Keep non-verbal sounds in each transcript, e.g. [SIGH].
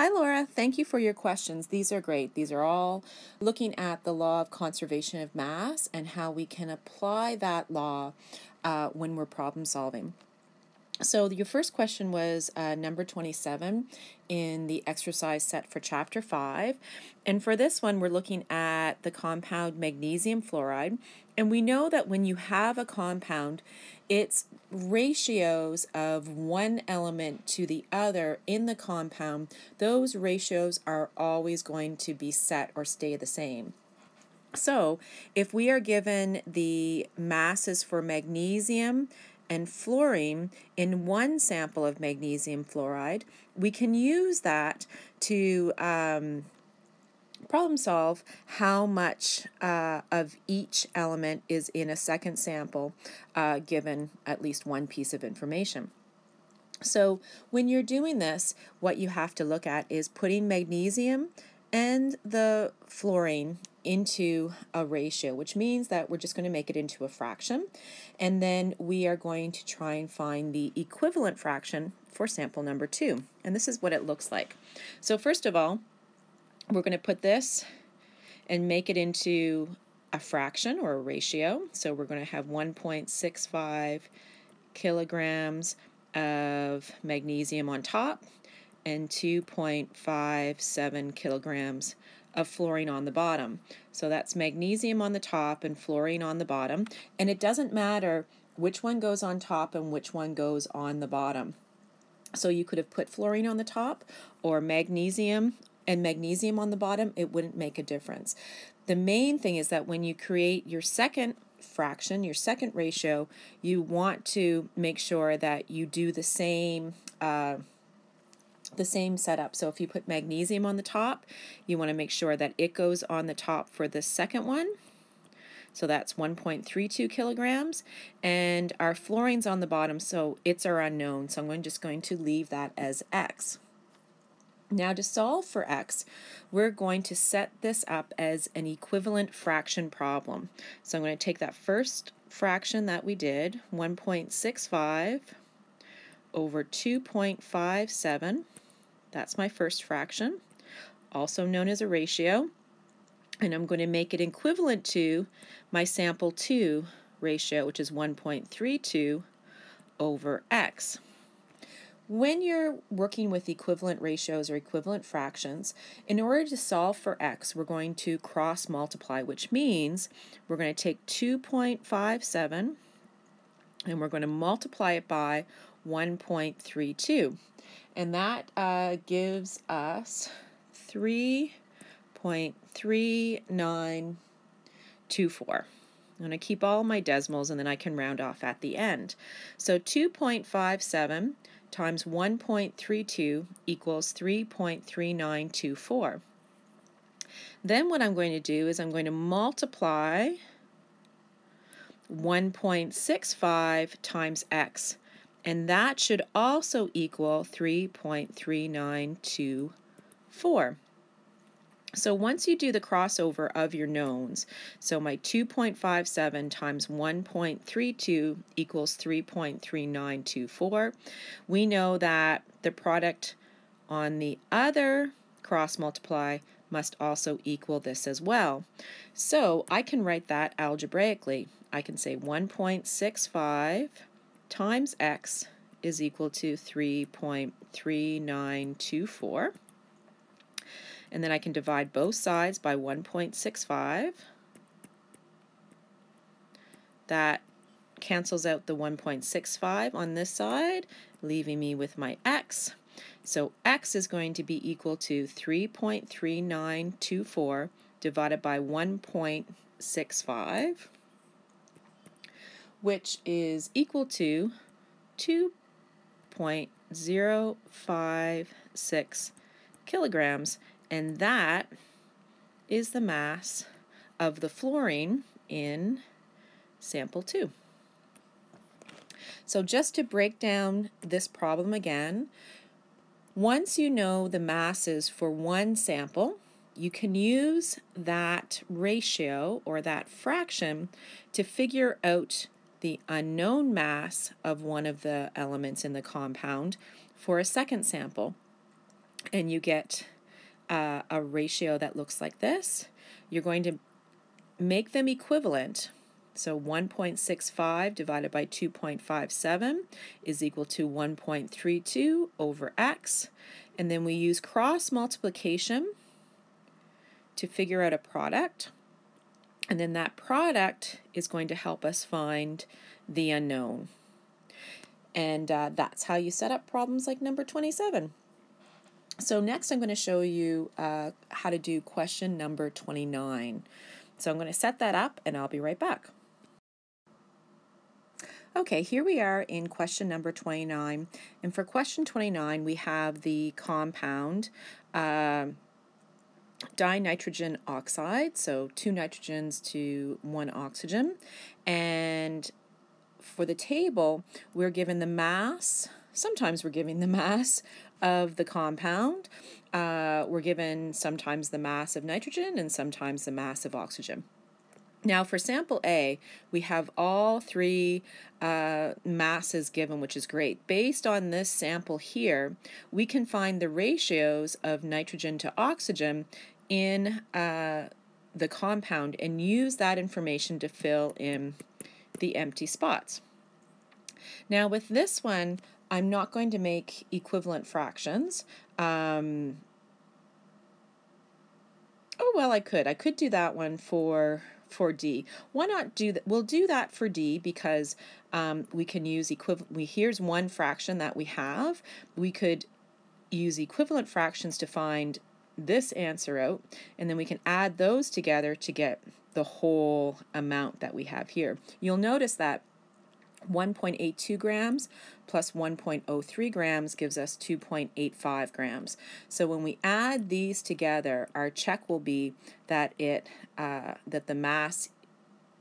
Hi, Laura. Thank you for your questions. These are great. These are all looking at the law of conservation of mass and how we can apply that law uh, when we're problem solving. So, your first question was uh, number 27 in the exercise set for chapter 5. And for this one, we're looking at the compound magnesium fluoride. And we know that when you have a compound, its ratios of one element to the other in the compound, those ratios are always going to be set or stay the same. So, if we are given the masses for magnesium and fluorine in one sample of magnesium fluoride, we can use that to um, problem solve how much uh, of each element is in a second sample uh, given at least one piece of information. So when you're doing this, what you have to look at is putting magnesium and the fluorine into a ratio, which means that we're just going to make it into a fraction. And then we are going to try and find the equivalent fraction for sample number two. And this is what it looks like. So first of all, we're going to put this and make it into a fraction or a ratio. So we're going to have 1.65 kilograms of magnesium on top and 2.57 kilograms of fluorine on the bottom. So that's magnesium on the top and fluorine on the bottom. And it doesn't matter which one goes on top and which one goes on the bottom. So you could have put fluorine on the top or magnesium and magnesium on the bottom, it wouldn't make a difference. The main thing is that when you create your second fraction, your second ratio, you want to make sure that you do the same uh, the same setup. So if you put magnesium on the top, you want to make sure that it goes on the top for the second one. So that's 1.32 kilograms. And our fluorine's on the bottom, so it's our unknown. So I'm just going to leave that as x. Now to solve for x, we're going to set this up as an equivalent fraction problem. So I'm going to take that first fraction that we did, 1.65 over 2.57 that's my first fraction, also known as a ratio. And I'm going to make it equivalent to my sample 2 ratio, which is 1.32 over x. When you're working with equivalent ratios or equivalent fractions, in order to solve for x, we're going to cross multiply, which means we're going to take 2.57 and we're going to multiply it by 1.32 and that uh, gives us 3.3924. I'm going to keep all my decimals and then I can round off at the end. So 2.57 times 1.32 equals 3.3924. Then what I'm going to do is I'm going to multiply 1.65 times x and that should also equal 3.3924. So once you do the crossover of your knowns, so my 2.57 times 1.32 equals 3.3924, we know that the product on the other cross multiply must also equal this as well. So I can write that algebraically. I can say 1.65 times x is equal to 3.3924. And then I can divide both sides by 1.65. That cancels out the 1.65 on this side, leaving me with my x. So x is going to be equal to 3.3924 divided by 1.65 which is equal to 2.056 kilograms, and that is the mass of the fluorine in sample 2. So just to break down this problem again, once you know the masses for one sample, you can use that ratio or that fraction to figure out the unknown mass of one of the elements in the compound for a second sample. and you get uh, a ratio that looks like this. You're going to make them equivalent. So 1.65 divided by 2.57 is equal to 1.32 over x. And then we use cross multiplication to figure out a product. And then that product is going to help us find the unknown. And uh, that's how you set up problems like number 27. So next I'm going to show you uh, how to do question number 29. So I'm going to set that up and I'll be right back. Okay, here we are in question number 29. And for question 29, we have the compound uh, dinitrogen oxide, so two nitrogens to one oxygen. And for the table, we're given the mass, sometimes we're given the mass of the compound. Uh, we're given sometimes the mass of nitrogen and sometimes the mass of oxygen. Now for sample A, we have all three uh, masses given, which is great. Based on this sample here, we can find the ratios of nitrogen to oxygen in uh, the compound and use that information to fill in the empty spots. Now with this one, I'm not going to make equivalent fractions. Um, oh, well, I could. I could do that one for for D. Why not do that? We'll do that for D because um, we can use equivalent. We here's one fraction that we have. We could use equivalent fractions to find this answer out, and then we can add those together to get the whole amount that we have here. You'll notice that 1.82 grams plus 1.03 grams gives us 2.85 grams. So when we add these together, our check will be that it uh, that the mass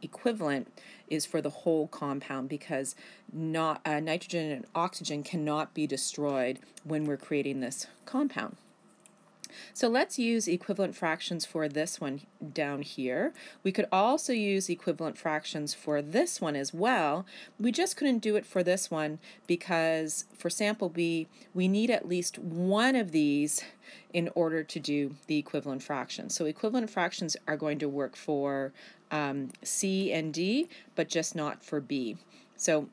equivalent is for the whole compound because not uh, nitrogen and oxygen cannot be destroyed when we're creating this compound. So let's use equivalent fractions for this one down here. We could also use equivalent fractions for this one as well. We just couldn't do it for this one because for sample B, we need at least one of these in order to do the equivalent fractions. So equivalent fractions are going to work for um, C and D, but just not for B. So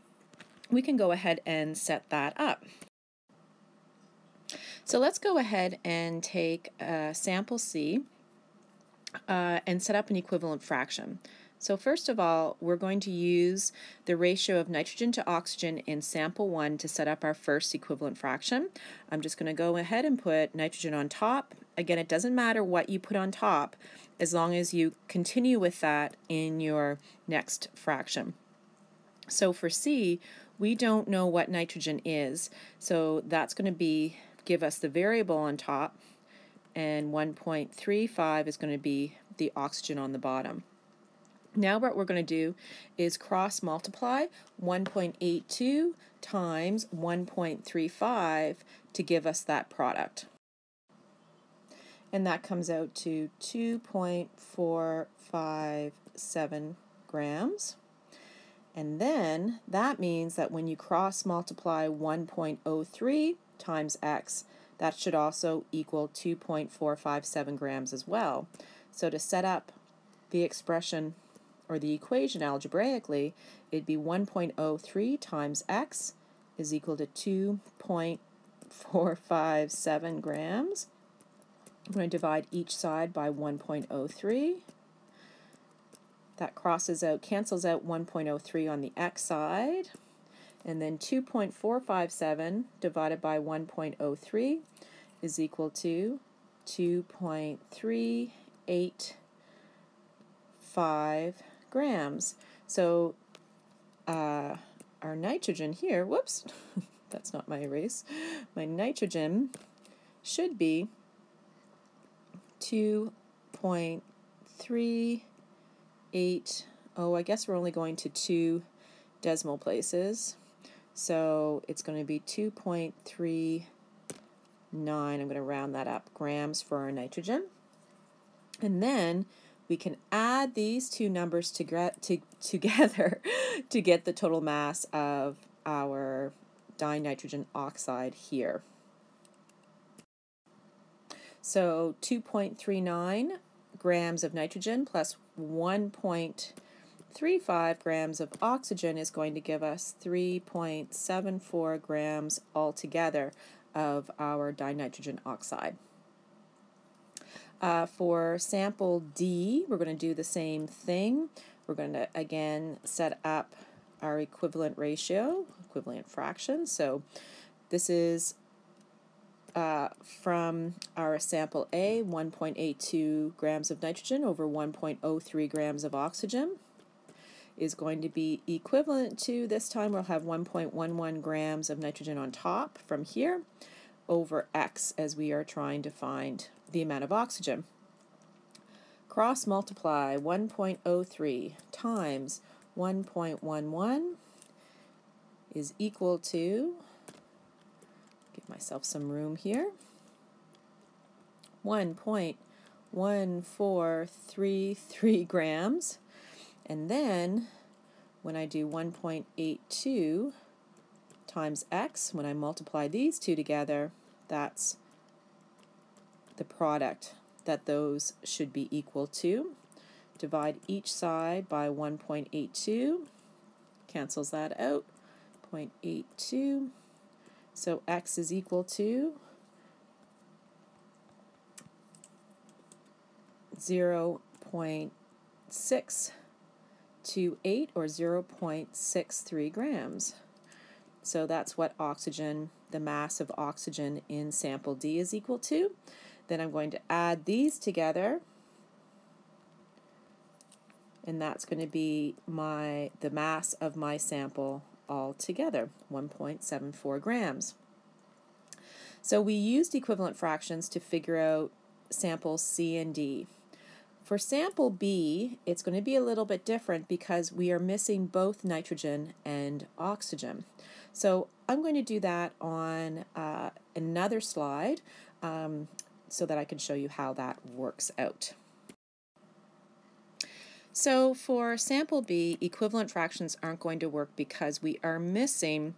we can go ahead and set that up. So let's go ahead and take uh, sample C uh, and set up an equivalent fraction. So first of all, we're going to use the ratio of nitrogen to oxygen in sample 1 to set up our first equivalent fraction. I'm just going to go ahead and put nitrogen on top. Again, it doesn't matter what you put on top as long as you continue with that in your next fraction. So for C, we don't know what nitrogen is, so that's going to be give us the variable on top, and 1.35 is going to be the oxygen on the bottom. Now what we're going to do is cross multiply 1.82 times 1.35 to give us that product. And that comes out to 2.457 grams. And then that means that when you cross multiply 1.03 times x, that should also equal 2.457 grams as well. So to set up the expression or the equation algebraically, it'd be 1.03 times x is equal to 2.457 grams. I'm going to divide each side by 1.03. That crosses out, cancels out 1.03 on the x side. And then 2.457 divided by 1.03 is equal to 2.385 grams. So uh, our nitrogen here, whoops, [LAUGHS] that's not my erase, my nitrogen should be 2.38, oh, I guess we're only going to two decimal places. So it's going to be 2.39, I'm going to round that up, grams for our nitrogen. And then we can add these two numbers to get, to, together [LAUGHS] to get the total mass of our dinitrogen oxide here. So 2.39 grams of nitrogen plus 1.35 grams of oxygen is going to give us 3.74 grams altogether of our dinitrogen oxide. Uh, for sample D, we're going to do the same thing. We're going to again set up our equivalent ratio, equivalent fraction. So this is uh, from our sample A, 1.82 grams of nitrogen over 1.03 grams of oxygen is going to be equivalent to, this time we'll have 1.11 grams of nitrogen on top from here over x as we are trying to find the amount of oxygen. Cross multiply 1.03 times 1.11 is equal to, give myself some room here, 1.1433 grams. And then when I do 1.82 times x, when I multiply these two together, that's the product that those should be equal to. Divide each side by 1.82, cancels that out, 0.82. So x is equal to 0 0.628 or 0.63 grams. So that's what oxygen, the mass of oxygen in sample D is equal to. Then I'm going to add these together and that's going to be my the mass of my sample all together, 1.74 grams. So we used equivalent fractions to figure out samples C and D. For sample B, it's going to be a little bit different because we are missing both nitrogen and oxygen. So I'm going to do that on uh, another slide um, so that I can show you how that works out. So for sample B, equivalent fractions aren't going to work because we are missing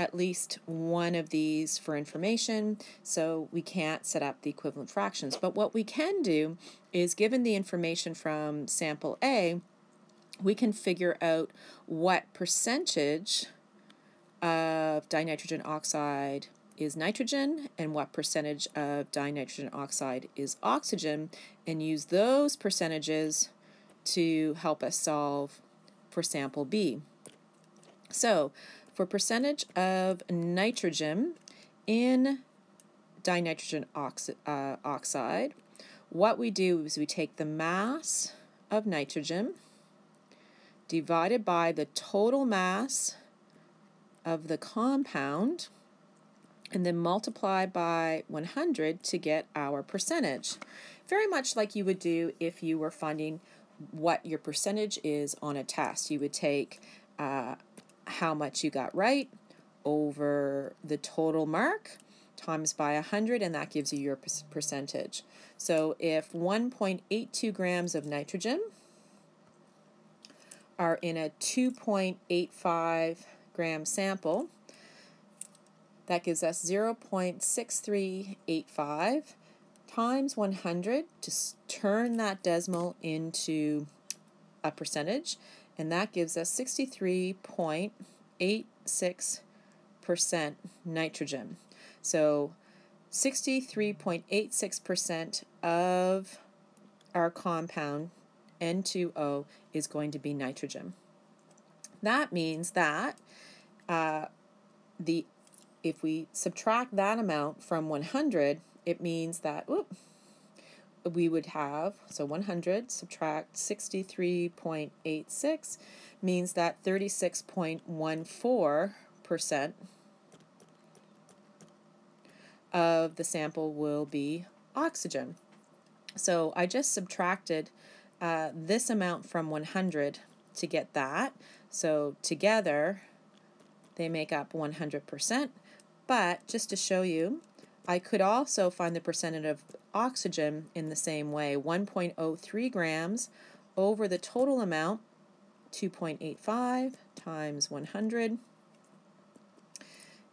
at least one of these for information, so we can't set up the equivalent fractions. But what we can do is given the information from sample A, we can figure out what percentage of dinitrogen oxide is nitrogen and what percentage of dinitrogen oxide is oxygen and use those percentages to help us solve for sample B. So for percentage of nitrogen in dinitrogen oxi uh, oxide, what we do is we take the mass of nitrogen divided by the total mass of the compound and then multiply by 100 to get our percentage. Very much like you would do if you were finding what your percentage is on a test. You would take uh, how much you got right over the total mark times by 100 and that gives you your percentage. So if 1.82 grams of nitrogen are in a 2.85 gram sample, that gives us 0.6385 times 100 to turn that decimal into a percentage, and that gives us 63.86% nitrogen. So 63.86% of our compound N2O is going to be nitrogen. That means that uh, the if we subtract that amount from 100, it means that whoop, we would have, so 100 subtract 63.86 means that 36.14% of the sample will be oxygen. So I just subtracted uh, this amount from 100 to get that. So together they make up 100%. But just to show you, I could also find the percentage of oxygen in the same way 1.03 grams over the total amount 2.85 times 100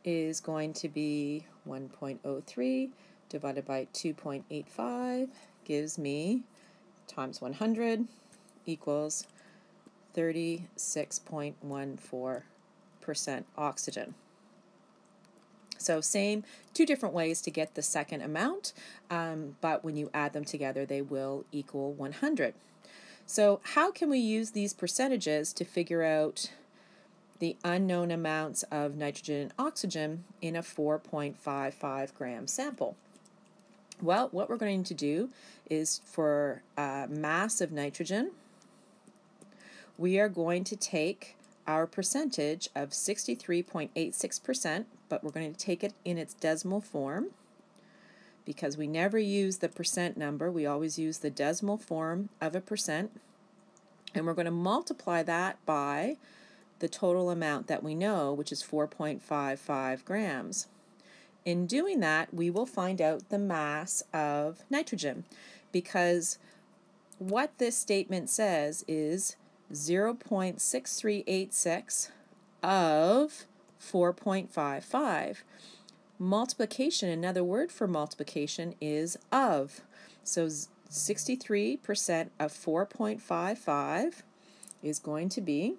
is going to be 1.03 divided by 2.85 gives me times 100 equals 36.14% oxygen. So same, two different ways to get the second amount, um, but when you add them together, they will equal 100. So how can we use these percentages to figure out the unknown amounts of nitrogen and oxygen in a 4.55 gram sample? Well, what we're going to do is for a mass of nitrogen, we are going to take our percentage of 63.86%, but we're going to take it in its decimal form because we never use the percent number. We always use the decimal form of a percent. And we're going to multiply that by the total amount that we know, which is 4.55 grams. In doing that, we will find out the mass of nitrogen because what this statement says is 0.6386 of 4.55. Multiplication, another word for multiplication is of. So 63% of 4.55 is going to be,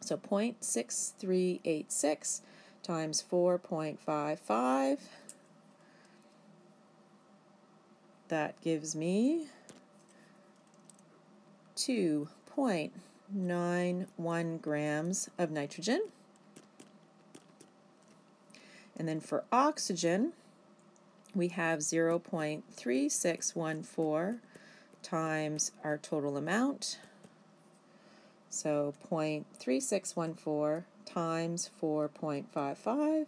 so 0.6386 times 4.55, that gives me 2.91 grams of nitrogen. And then for oxygen, we have 0.3614 times our total amount. So 0.3614 times 4.55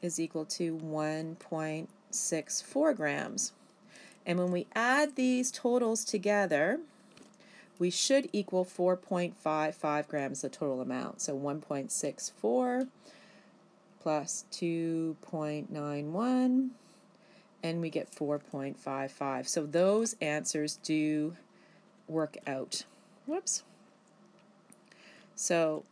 is equal to 1.64 grams. And when we add these totals together, we should equal 4.55 grams the total amount. So 1.64 plus 2.91 and we get 4.55. So those answers do work out. Whoops. So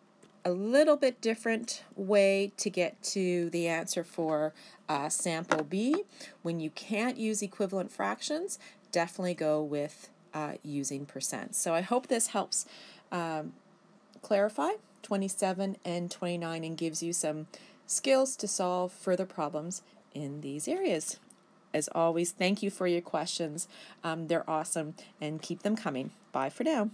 a little bit different way to get to the answer for uh, sample B. When you can't use equivalent fractions, definitely go with uh, using percents. So I hope this helps um, clarify 27 and 29 and gives you some skills to solve further problems in these areas. As always, thank you for your questions. Um, they're awesome and keep them coming. Bye for now.